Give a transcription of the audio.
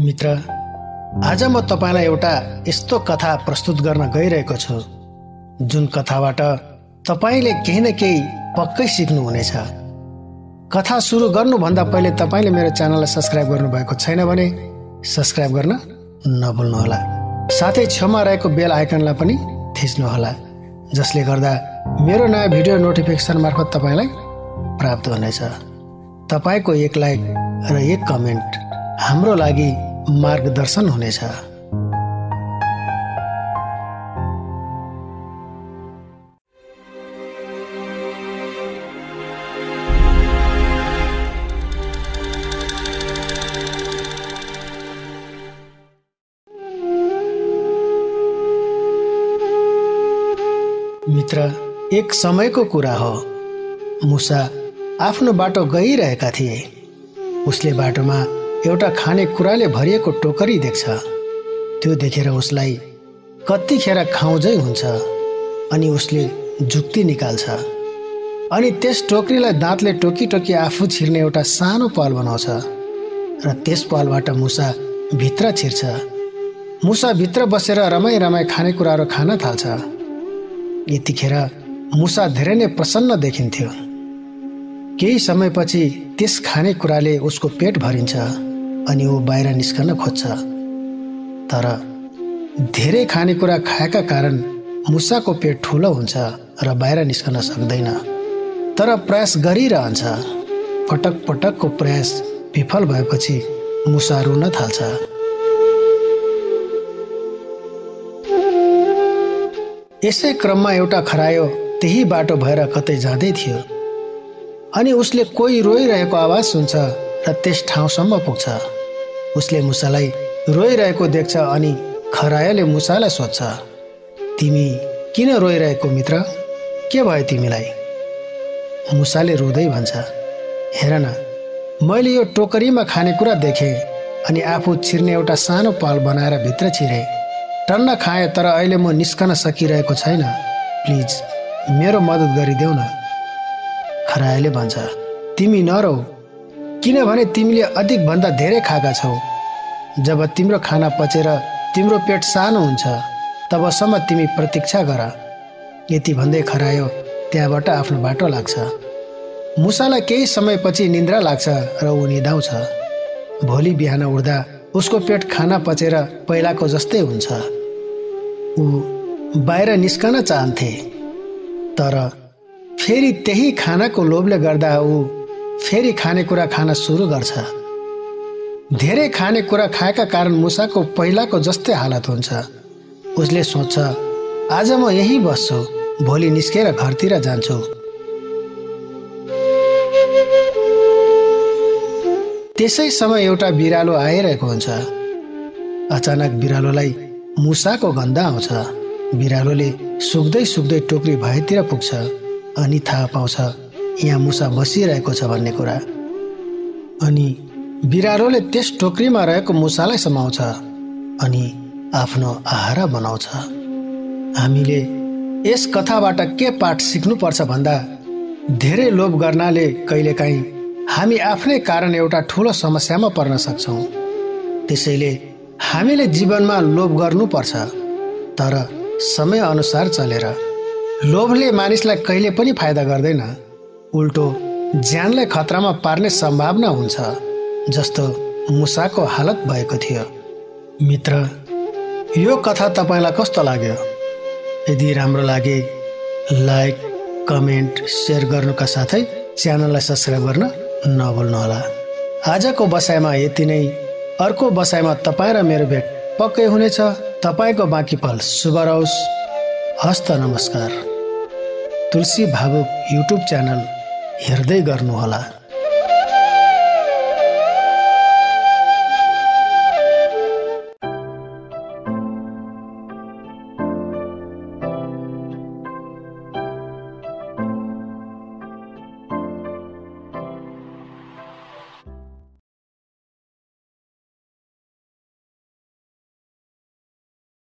मित्र आज म तपाईँलाई एउटा यस्तो कथा प्रस्तुत गर्न गइरहेको छु जुन कथाबाट तपाईँले केही न केही पक्कै सिक्नुहुनेछ। कथा सुरु गर्नुभन्दा पहिले तपाईँले मेरो च्यानललाई सब्सक्राइब गर्नुभएको छैन भने सब्सक्राइब गर्न नभुल्नुहोला। साथै छेउमा रहेको बेल आइकनलाई पनि थिच्नुहोला जसले गर्दा मेरो नयाँ भिडियो नोटिफिकेसन मार्फत तपाईँलाई प्राप्त हुनेछ। तपाईँको एक लाइक र एक कमेन्ट हाम्रो लागि मार्गदर्शन हुनेछ। मित्र एक समयको कुरा हो। मुसा आफ्नो बाटो गइरहेका थिए। उसले बाटोमा एउटा खाने कुराले भरिएको टोकरी देख्छ। त्यो देखेर उसलाई कतिखेर खाउजै हुन्छ अनि उसले जुक्ति निकाल्छ। अनि त्यस टोकरीलाई दाँतले टोकी टोकी आफू छिर्ने एउटा सानो पाल बनाउँछ र त्यस पालबाट मुसा भित्र छिर्छ। मुसा भित्र बसेर रमाइ रमाइ खानेकुराहरू खान थाल्छ। यतिखेर मुसा धेरै नै प्रसन्न देखिन्थ्यो। केही समयपछि त्यस खानेकुराले उसको पेट भरिन्छ। अनि ऊ बाहिर निस्कन खोज्छ। तर धेरै खानेकुरा खाएका कारण मुसाको पेट ठुलो हुन्छ र बाहिर निस्कन सक्दैन। तर प्रयास गरिरहन्छ। पटक पटकको प्रयास विफल भएपछि मुसा रुन थाल्छ। यसै क्रममा एउटा खरायो त्यही बाटो भएर कतै जाँदै थियो। अनि उसले कोही रोइरहेको आवाज सुन्छ। र त्यस ठाउँसम्म पुग्छ। उसले मुसालाई रोइरहेको देख्छ अनि खरायोले मुसालाई सोध्छ तिमी किन रोइरहेको मित्र? के भयो तिमीलाई? मुसाले रुँदै भन्छ हेर न मैले यो टोकरीमा खानेकुरा देखेँ अनि आफू छिर्ने एउटा सानो पाल बनाएर भित्र छिरेँ। टन्न खाएँ तर अहिले म निस्कन सकिरहेको छैन। प्लिज मेरो मद्दत गरिदेऊ न। खरायोले भन्छ तिमी नरौ किनभने तिमीले अधिकभन्दा धेरै खाएका छौ। जब तिम्रो खाना पचेर तिम्रो पेट सानो हुन्छ तबसम्म तिमी प्रतीक्षा गर। यति भन्दै खरायो त्यहाँबाट आफ्नो बाटो लाग्छ। मुसालाई केही समयपछि निन्द्रा लाग्छ र ऊ निदाउँछ भोलि बिहान उठ्दा उसको पेट खाना पचेर पहिलाको जस्तै हुन्छ। ऊ बाहिर निस्कन चाहन्थे। तर फेरि त्यही खानाको लोभले गर्दा ऊ फेरि खानेकुरा खान सुरु गर्छ। धेरै खानेकुरा खाएका कारण मुसाको पहिलाको जस्तै हालत हुन्छ। उसले सोच्छ आज म यहीँ बस्छु भोलि निस्केर घरतिर जान्छु। त्यसै समय एउटा बिरालो आइरहेको हुन्छ। अचानक बिरालोलाई मुसाको गन्ध आउँछ। बिरालोले सुक्दै सुक्दै टोकरी भएतिर पुग्छ अनि थाहा पाउँछ यहाँ मुसा बसिरहेको छ भन्ने कुरा। अनि बिरालोले त्यस टोकरीमा रहेको मुसालाई समाउँछ अनि आफ्नो आहारा बनाउँछ। हामीले यस कथाबाट के पाठ सिक्नुपर्छ भन्दा धेरै लोभ गर्नाले कहिलेकाहीँ हामी आफ्नै कारण एउटा ठुलो समस्यामा पर्न सक्छौँ। त्यसैले हामीले जीवनमा लोभ गर्नुपर्छ तर समय अनुसार चलेर। लोभले मानिसलाई कहिले पनि फाइदा गर्दैन। उल्टो ज्यानलाई खतरामा पार्ने सम्भावना हुन्छ जस्तो मुसाको हालत भएको थियो। मित्र यो कथा तपाईँलाई कस्तो लाग्यो? यदि राम्रो लागे लाइक कमेन्ट सेयर गर्नुका साथै च्यानललाई सब्सक्राइब गर्न नभुल्नुहोला। आजको बसाइमा यति नै। अर्को बसाइमा तपाईँ र मेरो भेट पक्कै हुनेछ। तपाईँको बाँकी पल शुभ रहोस्। हस्त नमस्कार। तुलसी भावुक युट्युब च्यानल हेर्दै गर्नुहोला।